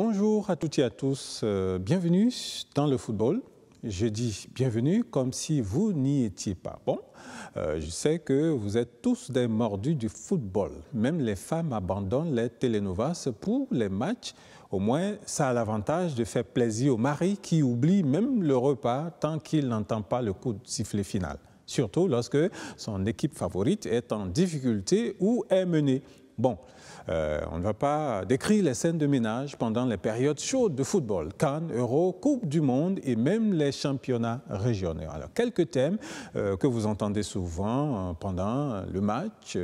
Bonjour à toutes et à tous, euh, bienvenue dans le football. Je dis bienvenue comme si vous n'y étiez pas. Bon, euh, je sais que vous êtes tous des mordus du football. Même les femmes abandonnent les telenovelas pour les matchs. Au moins, ça a l'avantage de faire plaisir au mari qui oublie même le repas tant qu'il n'entend pas le coup de sifflet final. Surtout lorsque son équipe favorite est en difficulté ou est menée. Bon, euh, on ne va pas décrire les scènes de ménage pendant les périodes chaudes de football, Cannes, Euro, Coupe du Monde et même les championnats régionaux. Alors, quelques thèmes euh, que vous entendez souvent euh, pendant le match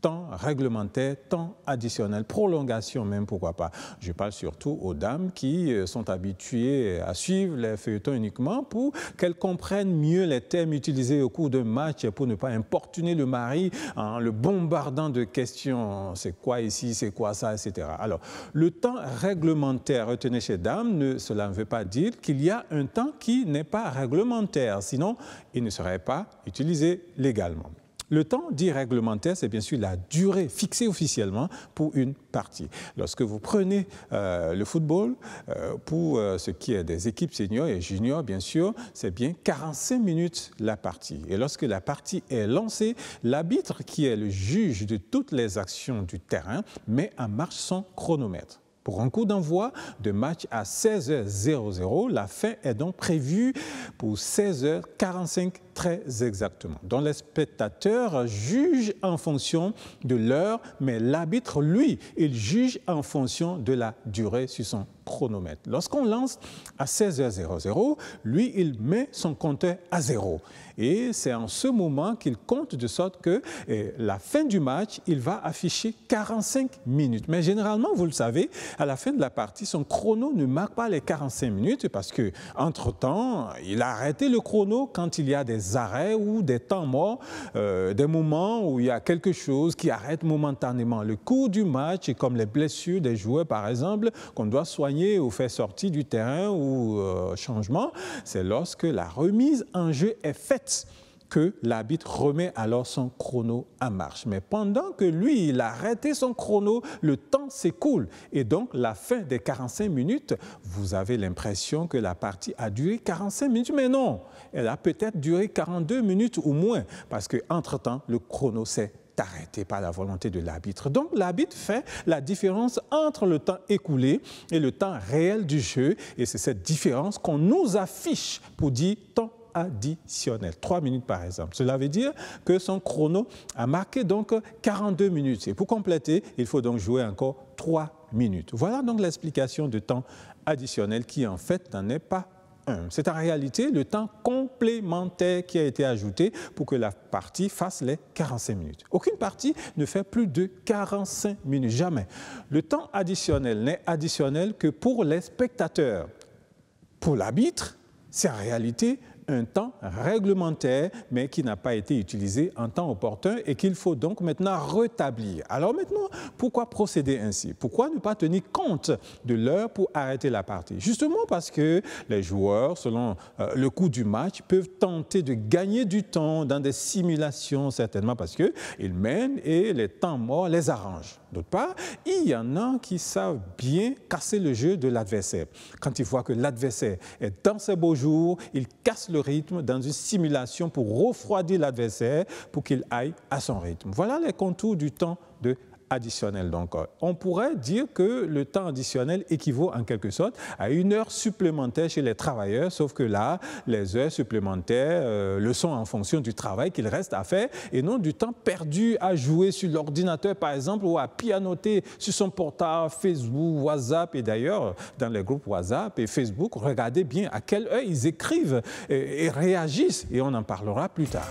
temps réglementaire, temps additionnel, prolongation même, pourquoi pas. Je parle surtout aux dames qui euh, sont habituées à suivre les feuilletons uniquement pour qu'elles comprennent mieux les thèmes utilisés au cours d'un match pour ne pas importuner le mari en le bombardant de questions. C'est quoi ici, c'est quoi ça, etc. Alors, le temps réglementaire retenu chez dames, cela ne veut pas dire qu'il y a un temps qui n'est pas réglementaire, sinon il ne serait pas utilisé légalement. Le temps dit réglementaire, c'est bien sûr la durée fixée officiellement pour une partie. Lorsque vous prenez euh, le football, euh, pour euh, ce qui est des équipes seniors et juniors, bien sûr, c'est bien 45 minutes la partie. Et lorsque la partie est lancée, l'arbitre, qui est le juge de toutes les actions du terrain, met en marche son chronomètre. Pour un coup d'envoi de match à 16h00, la fin est donc prévue pour 16h45 très exactement, dont les spectateurs jugent en fonction de l'heure, mais l'arbitre, lui, il juge en fonction de la durée sur son chronomètre. Lorsqu'on lance à 16h00, lui, il met son compteur à zéro. Et c'est en ce moment qu'il compte de sorte que eh, la fin du match, il va afficher 45 minutes. Mais généralement, vous le savez, à la fin de la partie, son chrono ne marque pas les 45 minutes parce que, entre-temps, il a arrêté le chrono quand il y a des arrêts ou des temps morts, euh, des moments où il y a quelque chose qui arrête momentanément. Le cours du match, et comme les blessures des joueurs, par exemple, qu'on doit soigner ou faire sortir du terrain ou euh, changement, c'est lorsque la remise en jeu est faite que l'arbitre remet alors son chrono en marche. Mais pendant que lui, il a arrêté son chrono, le temps s'écoule. Et donc, la fin des 45 minutes, vous avez l'impression que la partie a duré 45 minutes. Mais non, elle a peut-être duré 42 minutes ou moins, parce qu'entre-temps, le chrono s'est arrêté par la volonté de l'arbitre. Donc l'arbitre fait la différence entre le temps écoulé et le temps réel du jeu, et c'est cette différence qu'on nous affiche pour dire temps additionnel, 3 minutes par exemple. Cela veut dire que son chrono a marqué donc 42 minutes. Et pour compléter, il faut donc jouer encore 3 minutes. Voilà donc l'explication de temps additionnel qui en fait n'en est pas un. C'est en réalité le temps complémentaire qui a été ajouté pour que la partie fasse les 45 minutes. Aucune partie ne fait plus de 45 minutes, jamais. Le temps additionnel n'est additionnel que pour les spectateurs. Pour l'arbitre, c'est en réalité un temps réglementaire, mais qui n'a pas été utilisé en temps opportun et qu'il faut donc maintenant rétablir. Alors maintenant, pourquoi procéder ainsi? Pourquoi ne pas tenir compte de l'heure pour arrêter la partie? Justement parce que les joueurs, selon euh, le coût du match, peuvent tenter de gagner du temps dans des simulations, certainement parce qu'ils mènent et les temps morts les arrangent. D'autre part, il y en a qui savent bien casser le jeu de l'adversaire. Quand ils voient que l'adversaire est dans ses beaux jours, ils cassent le rythme dans une simulation pour refroidir l'adversaire pour qu'il aille à son rythme. Voilà les contours du temps de additionnel. Donc, on pourrait dire que le temps additionnel équivaut en quelque sorte à une heure supplémentaire chez les travailleurs, sauf que là, les heures supplémentaires euh, le sont en fonction du travail qu'il reste à faire et non du temps perdu à jouer sur l'ordinateur, par exemple, ou à pianoter sur son portable Facebook, WhatsApp. Et d'ailleurs, dans les groupes WhatsApp et Facebook, regardez bien à quelle heure ils écrivent et réagissent, et on en parlera plus tard.